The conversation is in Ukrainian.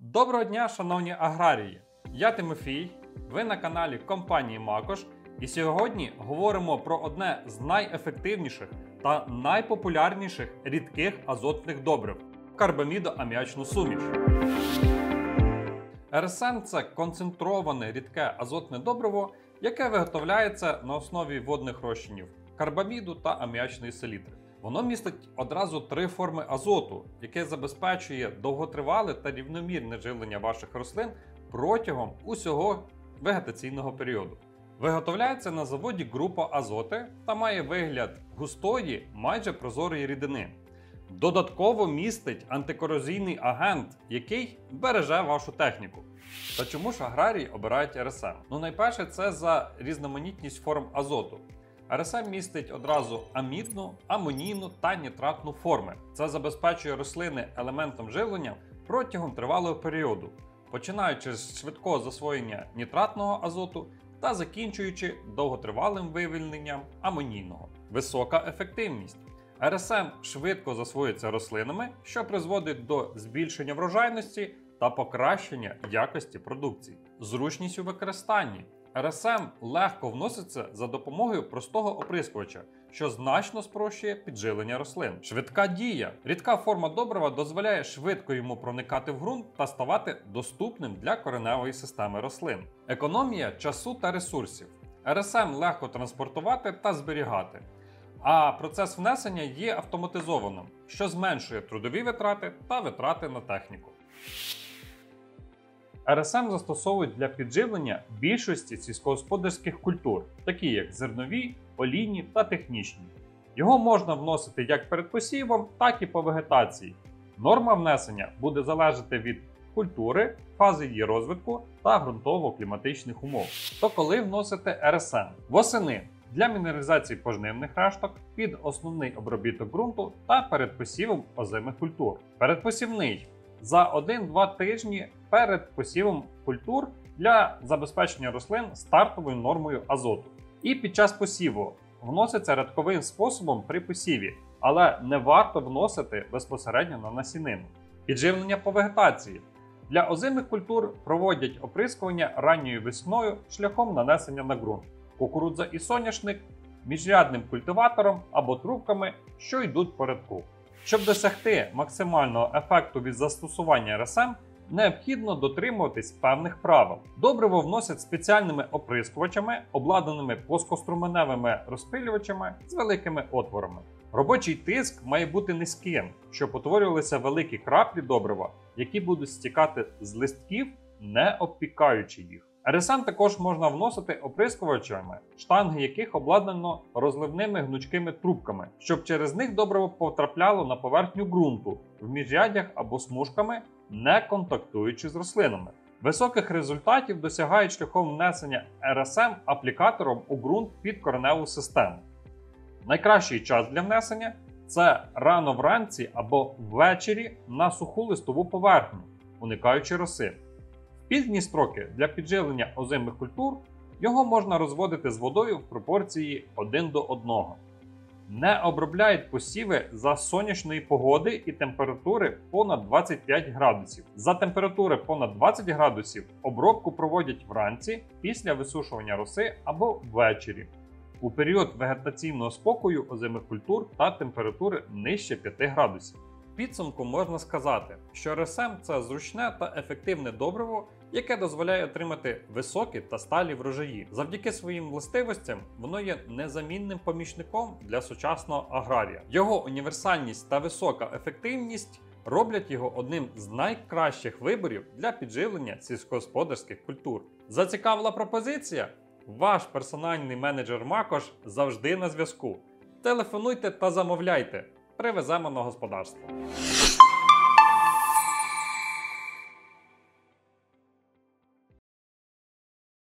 Доброго дня, шановні аграрії! Я Тимофій, ви на каналі компанії Макош, і сьогодні говоримо про одне з найефективніших та найпопулярніших рідких азотних добрив карбамідоаміачну суміш. РСМ це концентроване рідке азотне добриво, яке виготовляється на основі водних розчинів карбаміду та аміачної селітри. Воно містить одразу три форми азоту, яке забезпечує довготривале та рівномірне живлення ваших рослин протягом усього вегетаційного періоду. Виготовляється на заводі група азоти та має вигляд густої, майже прозорої рідини. Додатково містить антикорозійний агент, який береже вашу техніку. Та чому ж аграрії обирають РСМ? Ну, найперше, це за різноманітність форм азоту. РСМ містить одразу амідну, амонійну та нітратну форми. Це забезпечує рослини елементом живлення протягом тривалого періоду, починаючи з швидкого засвоєння нітратного азоту та закінчуючи довготривалим вивільненням амонійного. Висока ефективність. РСМ швидко засвоюється рослинами, що призводить до збільшення врожайності та покращення якості продукції. Зручність у використанні. РСМ легко вноситься за допомогою простого оприскувача, що значно спрощує піджилення рослин. Швидка дія. Рідка форма добрива дозволяє швидко йому проникати в ґрунт та ставати доступним для кореневої системи рослин. Економія часу та ресурсів. РСМ легко транспортувати та зберігати. А процес внесення є автоматизованим, що зменшує трудові витрати та витрати на техніку. РСМ застосовують для підживлення більшості сільськогосподарських культур, такі як зернові, олійні та технічні. Його можна вносити як перед посівом, так і по вегетації. Норма внесення буде залежати від культури, фази її розвитку та ґрунтово-кліматичних умов. То коли вносити РСМ? Восени для мінералізації пожнивних решток під основний обробіток ґрунту та перед посівом озимих культур. Передпосівний за 1-2 тижні перед посівом культур для забезпечення рослин стартовою нормою азоту. І під час посіву вноситься рядковим способом при посіві, але не варто вносити безпосередньо на насінину. Підживлення по вегетації. Для озимих культур проводять оприскування ранньою весною шляхом нанесення на ґрунт. Кукурудза і соняшник міжрядним культиватором або трубками, що йдуть по рядку. Щоб досягти максимального ефекту від застосування РСМ, необхідно дотримуватись певних правил. Добриво вносять спеціальними оприскувачами, обладнаними плоскоструменевими розпилювачами з великими отворами. Робочий тиск має бути низьким, щоб утворювалися великі краплі добрива, які будуть стікати з листків, не обпікаючи їх. РСМ також можна вносити оприскувачами, штанги яких обладнано розливними гнучкими трубками, щоб через них добриво потрапляло на поверхню ґрунту в міжрядях або смужками, не контактуючи з рослинами. Високих результатів досягають шляхом внесення РСМ аплікатором у ґрунт під кореневу систему. Найкращий час для внесення це рано вранці або ввечері на суху листову поверхню, уникаючи роси. Пізні строки для підживлення озимих культур його можна розводити з водою в пропорції 1 до 1. Не обробляють посіви за сонячної погоди і температури понад 25 градусів. За температури понад 20 градусів обробку проводять вранці після висушування роси або ввечері. У період вегетаційного спокою озимих культур та температури нижче 5 градусів. Підсумку можна сказати, що РСМ це зручне та ефективне добриво, яке дозволяє отримати високі та сталі врожаї. Завдяки своїм властивостям воно є незамінним помічником для сучасного аграрія. Його універсальність та висока ефективність роблять його одним з найкращих виборів для підживлення сільськогосподарських культур. Зацікавила пропозиція? Ваш персональний менеджер Макош завжди на зв'язку. Телефонуйте та замовляйте. Привеземо на господарство.